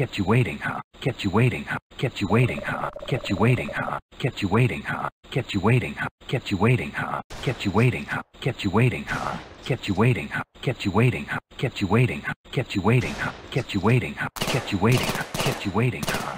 Kept you waiting, huh? Kept you waiting, huh? Kept you waiting, huh? Kept you waiting, huh? Kept you waiting, huh? Kept you waiting, huh? Kept you waiting, huh? Kept you waiting, huh? Kept you waiting, huh? Kept you waiting, huh? Kept you waiting, huh? Kept you waiting, huh? Kept you waiting, huh? Kept you waiting, huh? Kept you waiting, huh? Kept you waiting, huh?